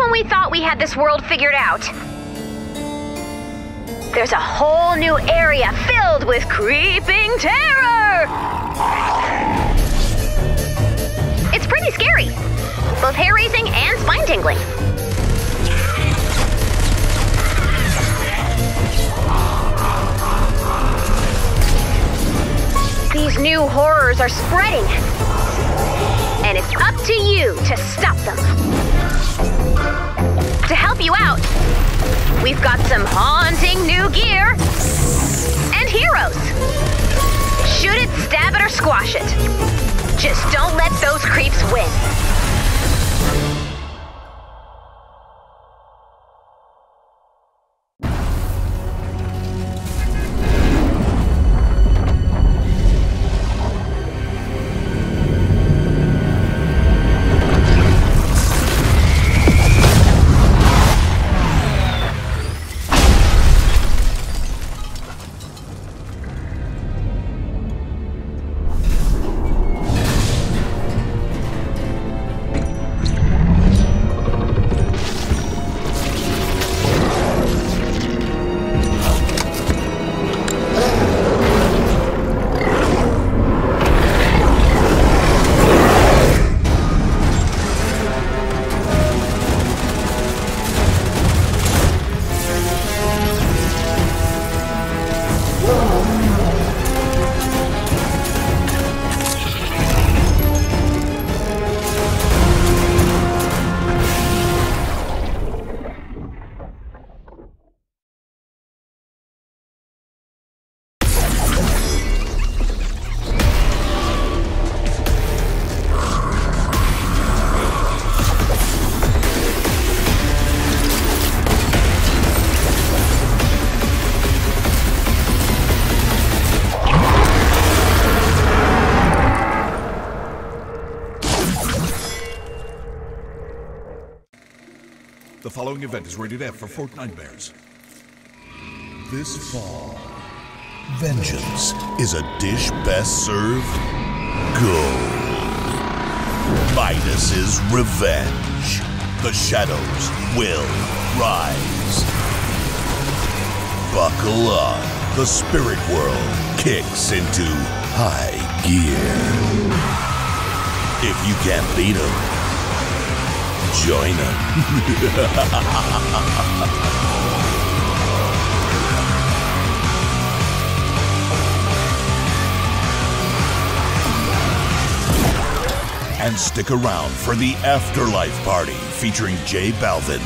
when we thought we had this world figured out, there's a whole new area filled with creeping terror! It's pretty scary, both hair raising and spine tingling. These new horrors are spreading, and it's up to you to stop them. We've got some haunting new gear and heroes. Shoot it, stab it, or squash it. Just don't let those creeps win. Following event is rated F for Fortnitemares. This fall, vengeance is a dish best served gold. is revenge. The shadows will rise. Buckle up. The spirit world kicks into high gear. If you can't beat 'em, join 'em. And stick around for the Afterlife Party featuring J Balvin.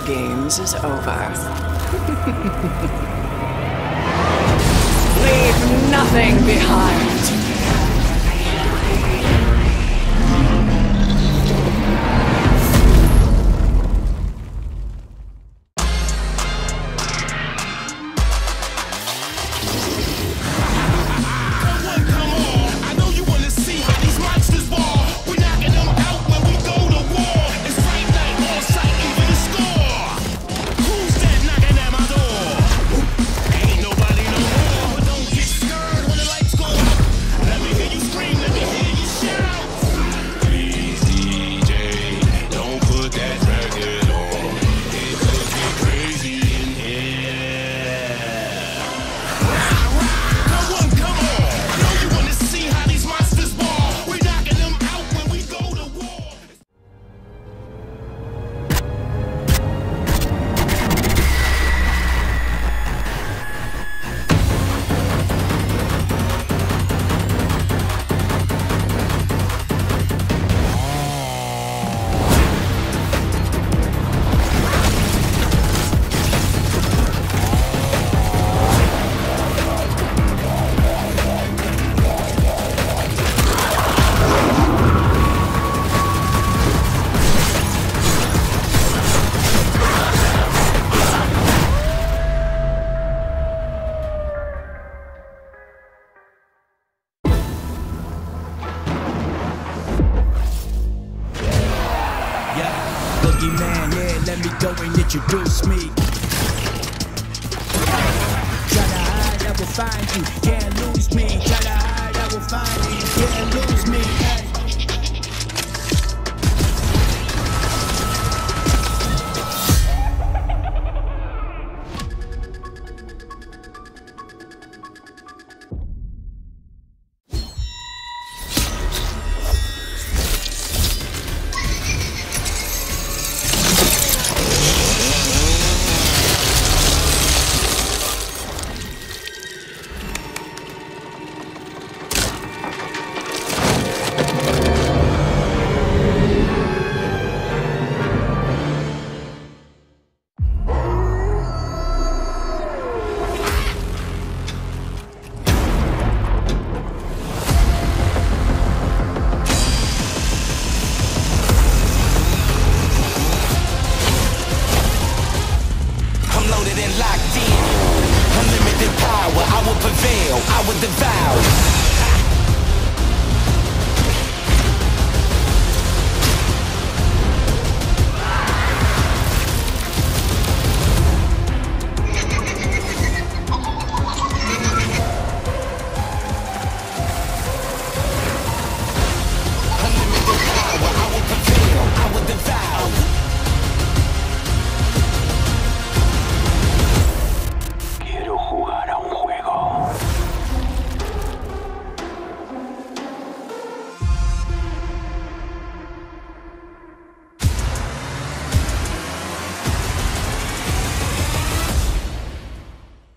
For games is over. Leave nothing behind. Introduce me. Try to hide, I will find you. Can't lose me. Try to hide, I will find you. Can't lose me. I will devour.